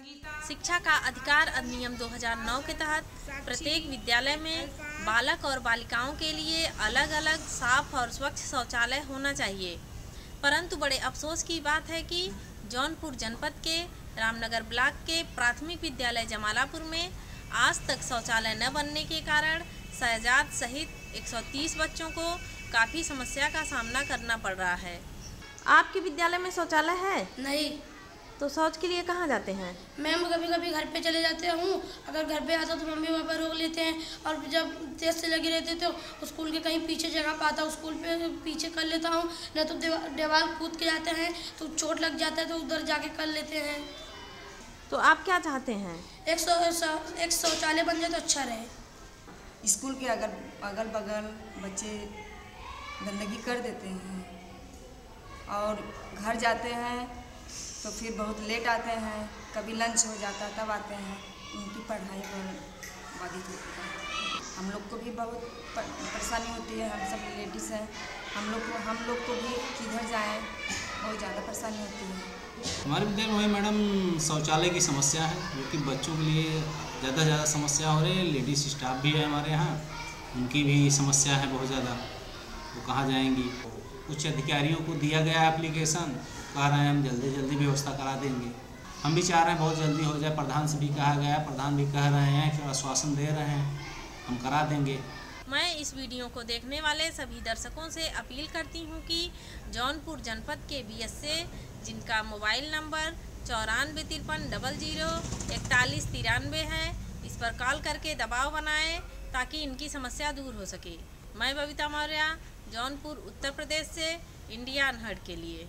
शिक्षा का अधिकार अधिनियम 2009 के तहत प्रत्येक विद्यालय में बालक और बालिकाओं के लिए अलग अलग साफ़ और स्वच्छ शौचालय होना चाहिए। परंतु बड़े अफसोस की बात है कि जौनपुर जनपद के, रामनगर ब्लॉक के प्राथमिक विद्यालय जमालापुर में आज तक शौचालय न बनने के कारण शहजाद सहित 130 बच्चों को काफ़ी समस्या का सामना करना पड़ रहा है। आपके विद्यालय में शौचालय है? नहीं। तो शौच के लिए कहाँ जाते हैं? मैम कभी कभी घर पे चले जाते हूँ। अगर घर पे आता तो मम्मी पापा रोक लेते हैं। और जब तेज से लगी रहती है तो स्कूल के कहीं पीछे जगह पाता हूँ। स्कूल पे पीछे कर लेता हूँ। नहीं तो देवा- दीवार कूद के जाते हैं। तो चोट लग जाता है तो उधर जाके कर लेते हैं। तो आप क्या चाहते हैं? एक सौ एक शौचालय बन जाए तो अच्छा रहे। स्कूल के अगल अगल बगल बच्चे गंदगी कर देते हैं। और घर जाते हैं। तो फिर बहुत लेट आते हैं, कभी लंच हो जाता है तब आते हैं। उनकी पढ़ाई पर बाधित होती है। हम लोग को भी बहुत परेशानी होती है, हम सब लेडीज़ हैं। हम लोग को, हम लोग को भी किधर जाएँ, बहुत ज़्यादा परेशानी होती है। हमारे विद्यालय में मैडम, शौचालय की समस्या है, जो कि बच्चों के लिए ज़्यादा ज़्यादा समस्या हो रही है। लेडीज़ स्टाफ भी है हमारे यहाँ, उनकी भी समस्या है बहुत ज़्यादा। वो कहाँ जाएँगी? उच्च अधिकारियों को दिया गया एप्लीकेशन कह रहे हैं, हम जल्दी जल्दी व्यवस्था करा देंगे। हम भी चाह रहे हैं बहुत जल्दी हो जाए, प्रधान से भी कहा गया, प्रधान भी कह रहे हैं कि आश्वासन दे रहे हैं, हम करा देंगे। मैं इस वीडियो को देखने वाले सभी दर्शकों से अपील करती हूँ कि जौनपुर जनपद के बी से जिनका मोबाइल नंबर चौरानवे तिरपन डबल ज़ीरो इकतालीस तिरानवे है, इस पर कॉल करके दबाव बनाएँ। ताकि इनकी समस्या दूर हो सके। मैं बबीता मौर्या, जौनपुर, उत्तर प्रदेश से, इंडिया अनहर्ड के लिए।